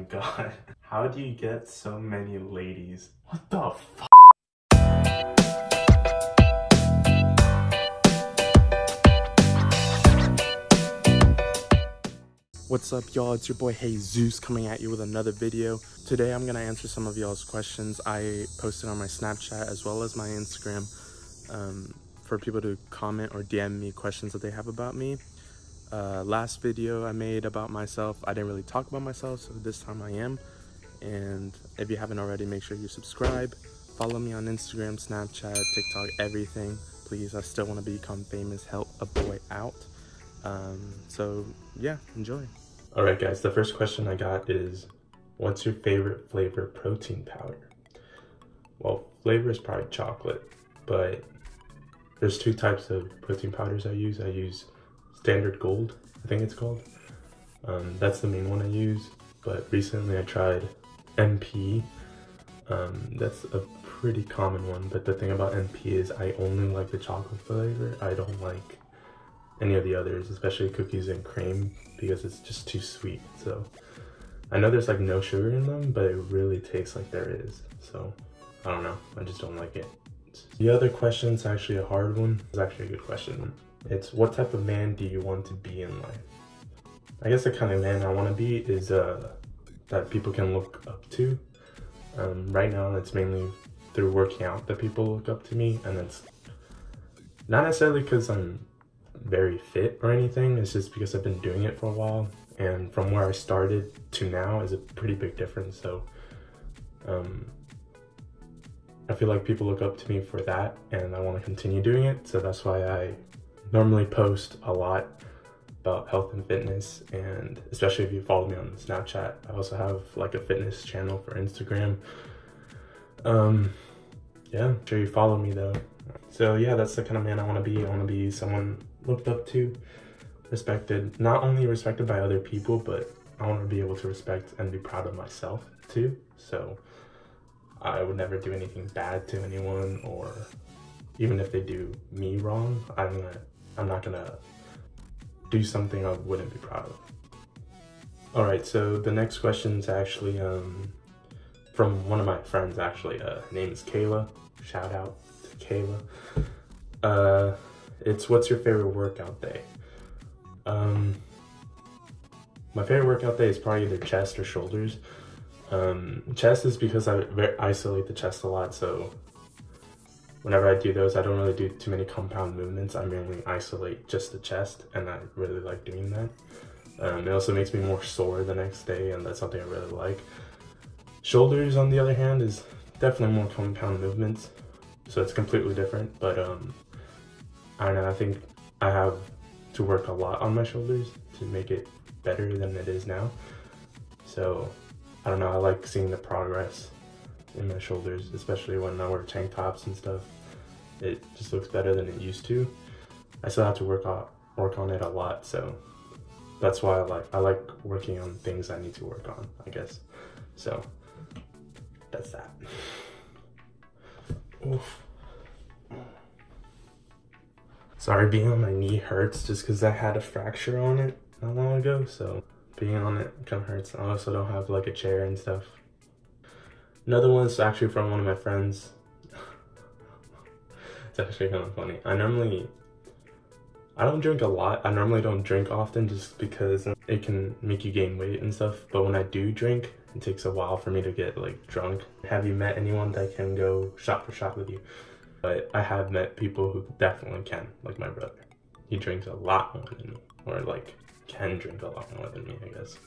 my god. How do you get so many ladies? What the fuck? What's up y'all, it's your boy Hey Zeus coming at you with another video. Today I'm gonna answer some of y'all's questions I posted on my Snapchat as well as my Instagram um, for people to comment or DM me questions that they have about me. Uh, last video I made about myself, I didn't really talk about myself, so this time I am. And if you haven't already, make sure you subscribe. Follow me on Instagram, Snapchat, TikTok, everything. Please, I still want to become famous. Help a boy out. Um, so yeah, enjoy. All right, guys, the first question I got is, what's your favorite flavor protein powder? Well, flavor is probably chocolate, but there's two types of protein powders I use. I use Standard Gold, I think it's called. Um, that's the main one I use, but recently I tried MP. Um, that's a pretty common one, but the thing about MP is I only like the chocolate flavor. I don't like any of the others, especially cookies and cream, because it's just too sweet. So I know there's like no sugar in them, but it really tastes like there is. So I don't know, I just don't like it. The other question is actually a hard one. It's actually a good question. It's what type of man do you want to be in life? I guess the kind of man I want to be is uh, that people can look up to. Um, right now, it's mainly through working out that people look up to me, and it's not necessarily because I'm very fit or anything. It's just because I've been doing it for a while. And from where I started to now is a pretty big difference. So um, I feel like people look up to me for that and I want to continue doing it. So that's why I normally post a lot about health and fitness. And especially if you follow me on Snapchat, I also have like a fitness channel for Instagram. Um, yeah, I'm sure you follow me though. So yeah, that's the kind of man I want to be. I want to be someone looked up to, respected, not only respected by other people, but I want to be able to respect and be proud of myself too. So I would never do anything bad to anyone or even if they do me wrong, I'm gonna I'm not gonna do something I wouldn't be proud of. All right, so the next question is actually um, from one of my friends actually. Uh, her name is Kayla. Shout out to Kayla. Uh, it's what's your favorite workout day? Um, my favorite workout day is probably either chest or shoulders. Um, chest is because I isolate the chest a lot, so whenever I do those, I don't really do too many compound movements. I mainly isolate just the chest, and I really like doing that. Um, it also makes me more sore the next day, and that's something I really like. Shoulders, on the other hand, is definitely more compound movements, so it's completely different, but um, I don't know, I think I have to work a lot on my shoulders to make it better than it is now. So I don't know, I like seeing the progress in my shoulders, especially when I wear tank tops and stuff. It just looks better than it used to. I still have to work on work on it a lot, so that's why I like I like working on things I need to work on, I guess. So that's that. Oof. Sorry, being on my knee hurts just because I had a fracture on it not long ago, so being on it kind of hurts. I also don't have like a chair and stuff. Another one's actually from one of my friends. it's actually kind of funny. I normally, I don't drink a lot. I normally don't drink often just because it can make you gain weight and stuff. But when I do drink, it takes a while for me to get like drunk. Have you met anyone that can go shot for shot with you? but I have met people who definitely can, like my brother. He drinks a lot more than me, or like can drink a lot more than me, I guess.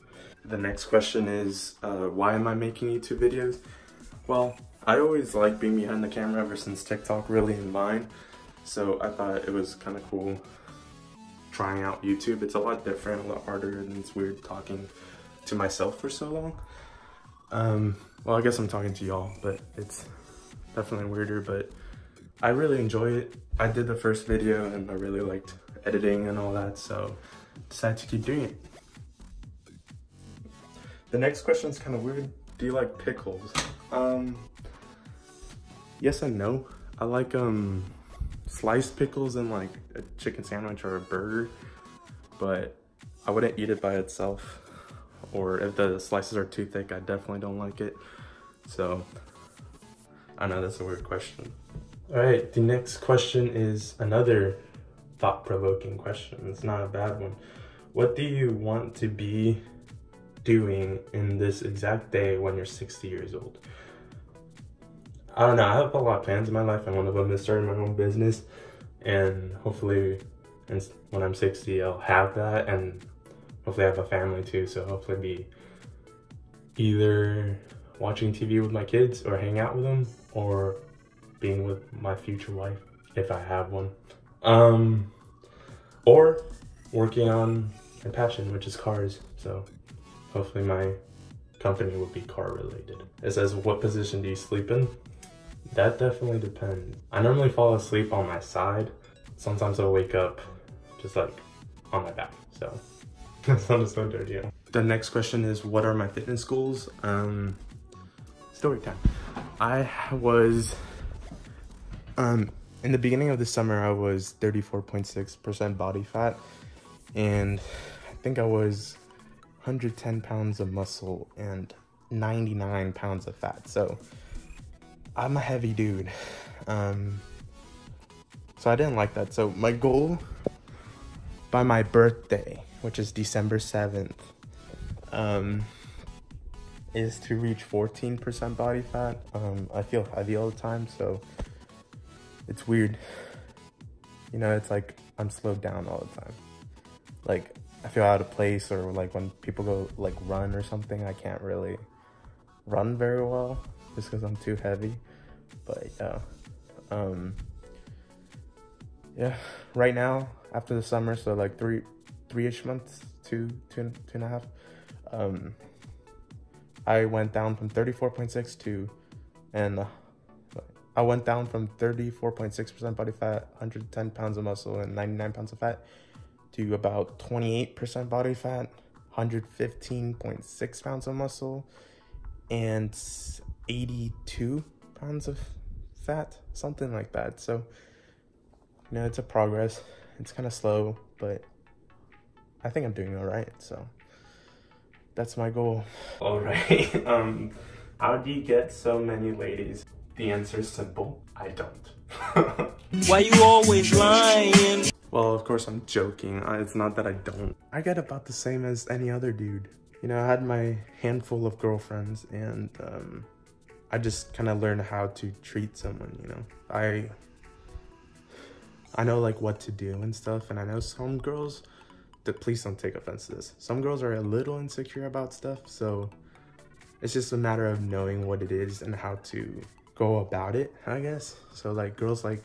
The next question is, uh, why am I making YouTube videos? Well, I always like being behind the camera ever since TikTok really in mine, so I thought it was kind of cool trying out YouTube. It's a lot different, a lot harder, and it's weird talking to myself for so long. Um, well, I guess I'm talking to y'all, but it's definitely weirder, but I really enjoy it. I did the first video and I really liked editing and all that, so decided to keep doing it. The next question is kind of weird. Do you like pickles? Um, yes and no. I like um sliced pickles in like a chicken sandwich or a burger, but I wouldn't eat it by itself. or if the slices are too thick, I definitely don't like it. So I know that's a weird question. All right, the next question is another thought-provoking question. It's not a bad one. What do you want to be doing in this exact day when you're 60 years old? I don't know. I have a lot of plans in my life, and one of them is starting my own business. And hopefully, when I'm 60, I'll have that, and hopefully, I have a family too. So hopefully, be either watching TV with my kids or hang out with them, or being with my future wife if I have one. Um, or working on my passion, which is cars. So hopefully, my company will be car related. It says, What position do you sleep in? That definitely depends. I normally fall asleep on my side. Sometimes I'll wake up just like on my back. So that sounds so dirty. The next question is what are my fitness goals? Um, story time. I was, um, in the beginning of the summer, I was 34.6% body fat and I think I was 110 pounds of muscle and 99 pounds of fat. So I'm a heavy dude. Um, so I didn't like that. So my goal by my birthday, which is December 7th, um, is to reach 14% body fat. Um, I feel heavy all the time, so it's weird. You know, it's like I'm slowed down all the time. Like I feel out of place or like when people go like run or something, I can't really run very well just because I'm too heavy. But yeah, um, yeah. Right now, after the summer, so like three, three-ish months, two, two, two and a half. Um, I went down from 34.6 to, and uh, I went down from 34.6% body fat, 110 pounds of muscle, and 99 pounds of fat to about 28% body fat, 115.6 pounds of muscle, and 82 pounds of fat, something like that. So, you know, it's a progress. It's kind of slow, but I think I'm doing all right. So, that's my goal. All right. um, how do you get so many ladies? The answer is simple. I don't. Why you always lying? Well, of course I'm joking. It's not that I don't. I get about the same as any other dude. You know, I had my handful of girlfriends and um, I just kind of learned how to treat someone, you know. I I know like what to do and stuff and I know some girls that please don't take offense to this. Some girls are a little insecure about stuff, so it's just a matter of knowing what it is and how to go about it, I guess. So like girls like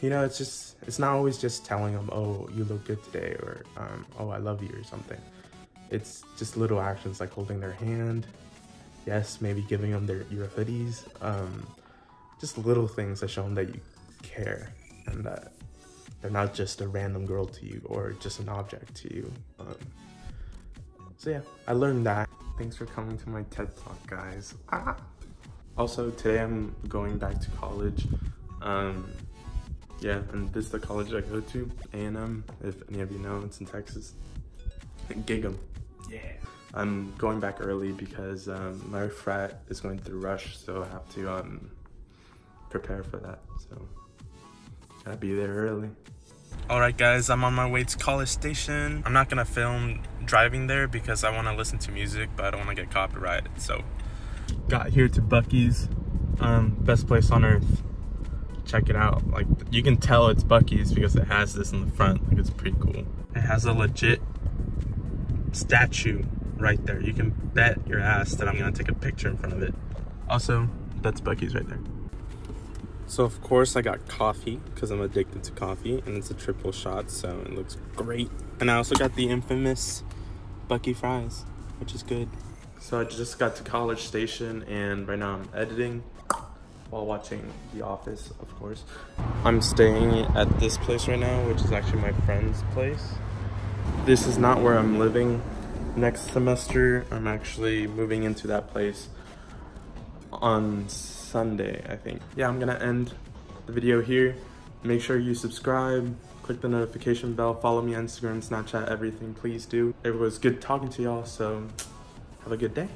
you know, it's just it's not always just telling them, "Oh, you look good today," or um, "Oh, I love you," or something. It's just little actions like holding their hand, yes, maybe giving them their your hoodies, um, just little things that show them that you care and that they're not just a random girl to you or just an object to you. Um, so yeah, I learned that. Thanks for coming to my TED Talk, guys. Ah. Also, today I'm going back to college. Um, yeah, and this is the college I go to, A&M, if any of you know, it's in Texas. Gig'em. Yeah. I'm going back early because um, my frat is going through rush, so I have to um, prepare for that. So gotta be there early. All right, guys, I'm on my way to College Station. I'm not gonna film driving there because I want to listen to music, but I don't want to get copyrighted. So got here to Buc-ee's, um, best place on earth. Check it out. Like you can tell it's Buc-ee's because it has this in the front. Like it's pretty cool. It has a legit statue right there. You can bet your ass that I'm gonna take a picture in front of it. Also, that's Buc-ee's right there. So of course I got coffee because I'm addicted to coffee and it's a triple shot so it looks great. And I also got the infamous Buc-ee fries, which is good. So I just got to College Station and right now I'm editing while watching The Office, of course. I'm staying at this place right now, which is actually my friend's place. This is not where I'm living next semester. I'm actually moving into that place on Sunday, I think. Yeah, I'm gonna end the video here. Make sure you subscribe, click the notification bell, follow me on Instagram, Snapchat, everything, please do. It was good talking to y'all, so Have a good day.